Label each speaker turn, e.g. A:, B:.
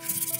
A: Oh.